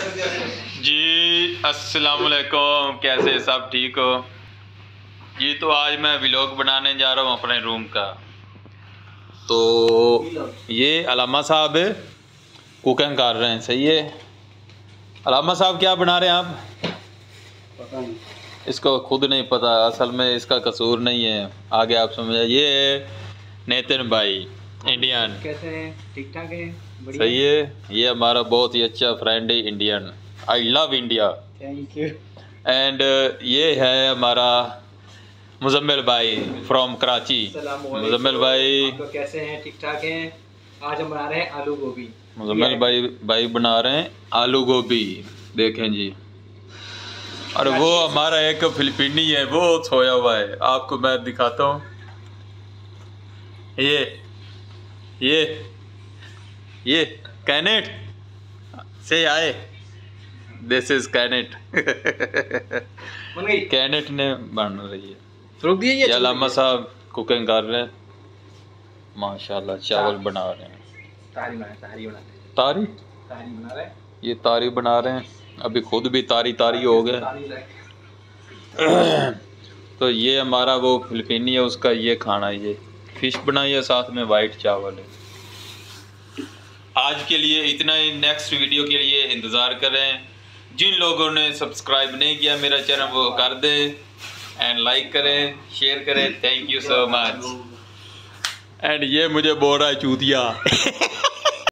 जी अस्सलाम वालेकुम कैसे सब? ठीक हो? जी तो आज मैं व्लॉग बनाने जा रहा हूँ अपने रूम का। तो ये अलामा साहब कुकिंग कर रहे हैं सही है? अलामा साहब क्या बना रहे हैं आप? पता नहीं। इसको खुद नहीं पता असल में इसका कसूर नहीं है। आगे आप समझ ये नेतन भाई। इंडियन कैसे हैं? ठीक ठाक हैं? बढ़िया? सही है। ये हमारा बहुत ही अच्छा फ्रेंड है Indian I love India thank you and ये है हमारा मुजम्मिल भाई फ्रॉम कराची मुजम्मिल भाई. कैसे हैं? ठीक ठाक हैं? आज हम बना रहे हैं आलू गोभी. मुजम्मिल भाई भाई बना रहे हैं आलू गोभी. देखें जी. और वो हमारा एक फिलिपीनी है वो सोया हुआ है. आपको मैं दिखाता हूँ. ये ये ये कैनेट से आए। दिस इज़ कैनेट कैनेट ने बन रही है। रोक दिए ये? अलामा साहब कुकिंग कर रहे हैं। माशाल्लाह चावल बना रहे हैं। तारी बना तारी बना रहे हैं। तारी? तारी बना रहे हैं। ये तारी बना रहे हैं। अभी खुद भी तारी तारी हो गए। तो ये हमारा वो फिलिपीनी है उसका ये खाना ये। फ़िश बनाई है साथ में वाइट चावल है। आज के लिए इतना ही। नेक्स्ट वीडियो के लिए इंतज़ार करें। जिन लोगों ने सब्सक्राइब नहीं किया मेरा चैनल वो कर दें एंड लाइक करें शेयर करें। Thank you so much and ये मुझे बोरा चूतिया।